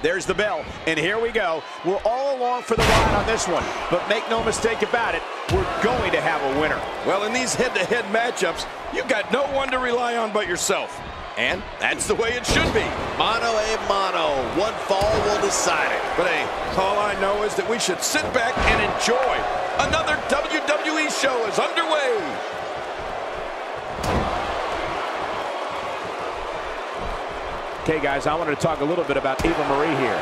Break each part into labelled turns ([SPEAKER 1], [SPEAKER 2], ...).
[SPEAKER 1] There's the bell, and here we go. We're all along for the ride on this one, but make no mistake about it, we're going to have a winner.
[SPEAKER 2] Well, in these head-to-head -head matchups, you've got no one to rely on but yourself. And that's the way it should be.
[SPEAKER 3] Mano a mano. One fall will decide it.
[SPEAKER 2] But hey, all I know is that we should sit back and enjoy. Another WWE show is underway.
[SPEAKER 1] Okay, guys, I wanted to talk a little bit about Eva Marie here.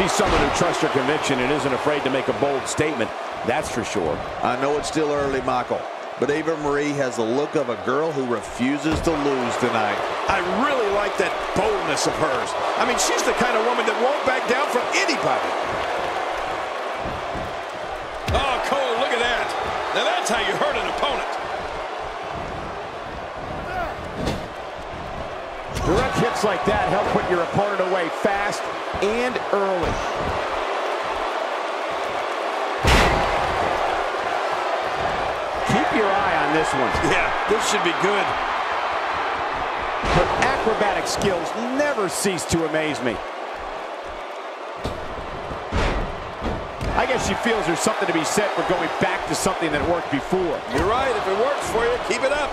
[SPEAKER 1] She's someone who trusts her conviction and isn't afraid to make a bold statement. That's for sure.
[SPEAKER 3] I know it's still early, Michael, but Eva Marie has the look of a girl who refuses to lose tonight.
[SPEAKER 2] I really like that boldness of hers. I mean, she's the kind of woman that won't back down from anybody. Oh, Cole, look at that. Now that's how you hurt an opponent.
[SPEAKER 1] Hits like that help put your opponent away fast and early. Keep your eye on this one.
[SPEAKER 2] Yeah, this should be good.
[SPEAKER 1] Her acrobatic skills never cease to amaze me. I guess she feels there's something to be said for going back to something that worked before.
[SPEAKER 2] You're right. If it works for you, keep it up.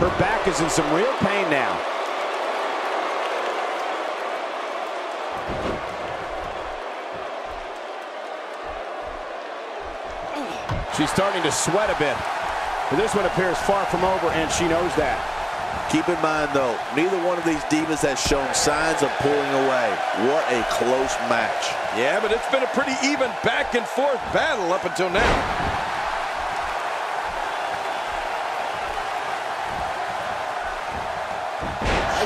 [SPEAKER 1] Her back is in some real pain now. She's starting to sweat a bit. But this one appears far from over, and she knows that.
[SPEAKER 3] Keep in mind, though, neither one of these divas has shown signs of pulling away. What a close match.
[SPEAKER 2] Yeah, but it's been a pretty even back and forth battle up until now.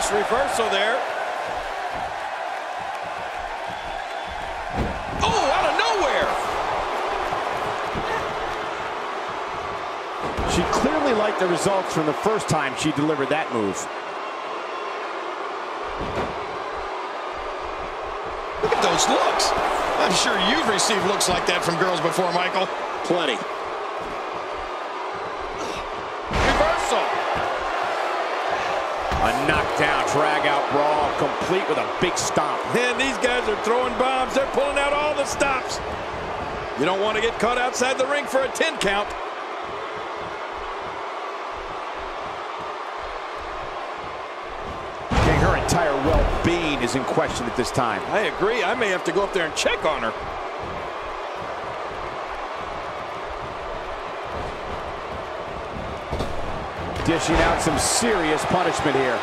[SPEAKER 2] Nice reversal there. Oh, out of
[SPEAKER 1] nowhere! She clearly liked the results from the first time she delivered that move.
[SPEAKER 2] Look at those looks. I'm sure you've received looks like that from girls before, Michael.
[SPEAKER 1] Plenty. A knockdown, drag-out brawl, complete with a big stomp.
[SPEAKER 2] Man, these guys are throwing bombs. They're pulling out all the stops. You don't want to get caught outside the ring for a 10 count.
[SPEAKER 1] Okay, her entire well-being is in question at this time.
[SPEAKER 2] I agree. I may have to go up there and check on her.
[SPEAKER 1] Dishing out some serious punishment here.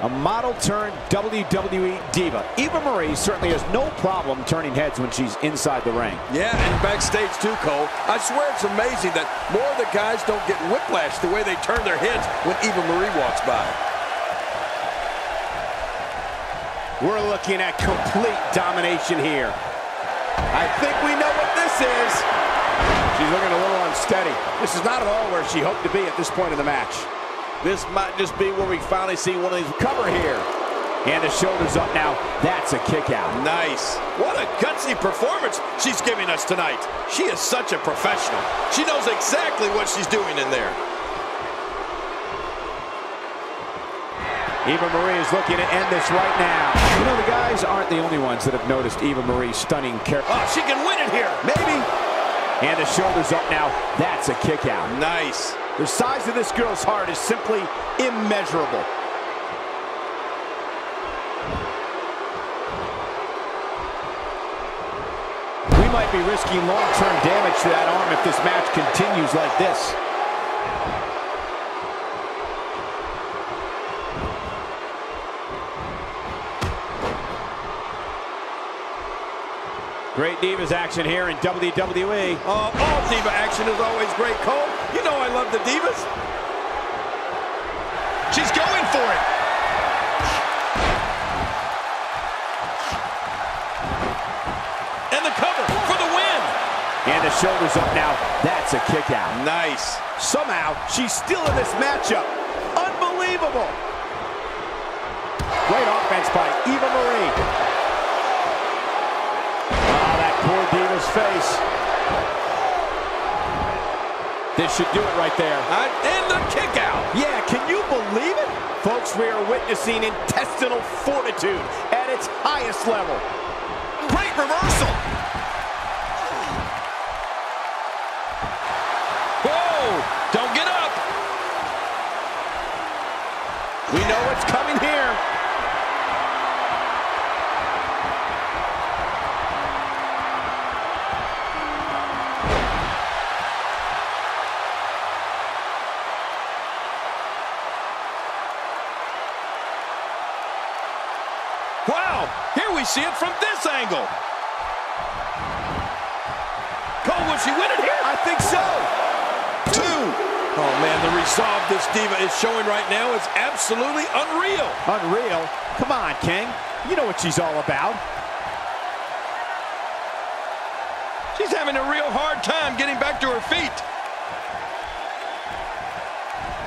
[SPEAKER 1] A model turned WWE diva. Eva Marie certainly has no problem turning heads when she's inside the ring.
[SPEAKER 2] Yeah, and backstage too, Cole. I swear it's amazing that more of the guys don't get whiplash the way they turn their heads when Eva Marie walks by.
[SPEAKER 1] We're looking at complete domination here. I think we know this is. She's looking a little unsteady. This is not at all where she hoped to be at this point in the match.
[SPEAKER 3] This might just be where we finally see one of these
[SPEAKER 1] cover here. And the shoulders up now. That's a kick out.
[SPEAKER 2] Nice. What a gutsy performance she's giving us tonight. She is such a professional. She knows exactly what she's doing in there.
[SPEAKER 1] Eva Marie is looking to end this right now. You know, the guys aren't the only ones that have noticed Eva Marie's stunning character.
[SPEAKER 2] Oh, she can win it here.
[SPEAKER 1] Maybe. And the shoulders up now. That's a kick out.
[SPEAKER 2] Nice.
[SPEAKER 1] The size of this girl's heart is simply immeasurable. We might be risking long-term damage to that arm if this match continues like this. Great Divas action here in WWE.
[SPEAKER 2] Uh, all Diva action is always great, Cole. You know I love the Divas. She's going for it. And the cover for the win.
[SPEAKER 1] And the shoulders up now. That's a kick out.
[SPEAKER 2] Nice.
[SPEAKER 1] Somehow, she's still in this matchup. Unbelievable. Great offense by Eva Marie. Poor Diva's face. This should do it right there.
[SPEAKER 2] Uh, and the kick out.
[SPEAKER 1] Yeah, can you believe it? Folks, we are witnessing intestinal fortitude at its highest level.
[SPEAKER 2] Great reversal. Whoa, don't get up.
[SPEAKER 1] We know what's coming here.
[SPEAKER 2] Wow, here we see it from this angle. Cole, will she win it here?
[SPEAKER 1] I think so.
[SPEAKER 2] Two. Oh, man, the resolve this diva is showing right now is absolutely unreal.
[SPEAKER 1] Unreal. Come on, King. You know what she's all about.
[SPEAKER 2] She's having a real hard time getting back to her feet.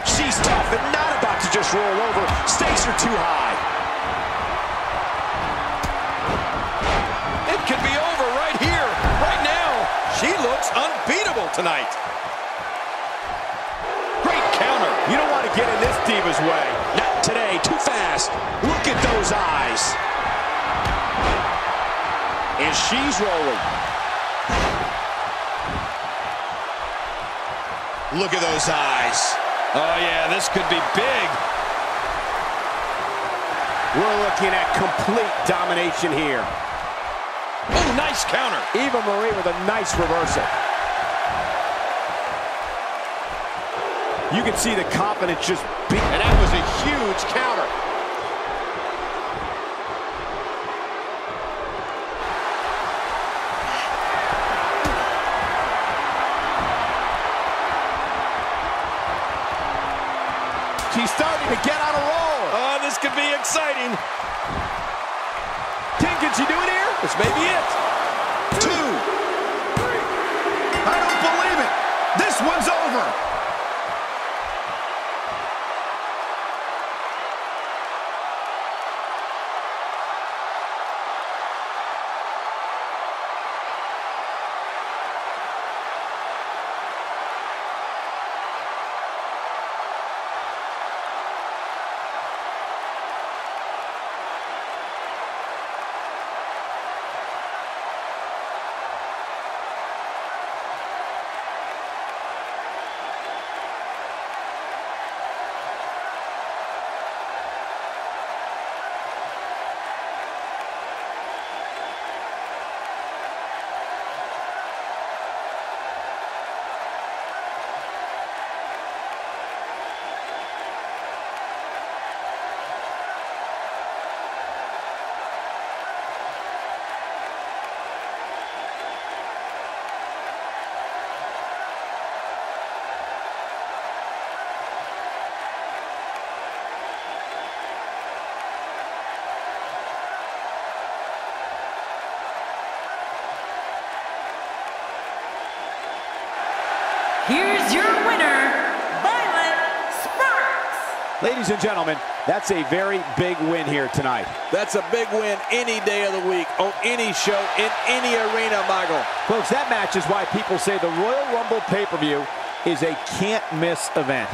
[SPEAKER 1] She's tough and not about to just roll over. Stakes are too high.
[SPEAKER 2] Could be over right here, right now. She looks unbeatable tonight. Great counter.
[SPEAKER 1] You don't want to get in this diva's way.
[SPEAKER 4] Not today, too fast. Look at those eyes.
[SPEAKER 1] And she's rolling.
[SPEAKER 4] Look at those eyes.
[SPEAKER 2] Oh, yeah, this could be big.
[SPEAKER 1] We're looking at complete domination here.
[SPEAKER 2] Oh, nice counter.
[SPEAKER 1] Eva Marie with a nice reversal. You can see the confidence just beat. And that was a huge counter. She's starting to get on a roll.
[SPEAKER 2] Oh, this could be exciting.
[SPEAKER 1] King, can she do it here?
[SPEAKER 2] This may be it.
[SPEAKER 5] Your winner, Violet Sparks.
[SPEAKER 1] Ladies and gentlemen, that's a very big win here tonight.
[SPEAKER 3] That's a big win any day of the week, on any show, in any arena, Michael.
[SPEAKER 1] Folks, that match is why people say the Royal Rumble pay-per-view is a can't-miss event.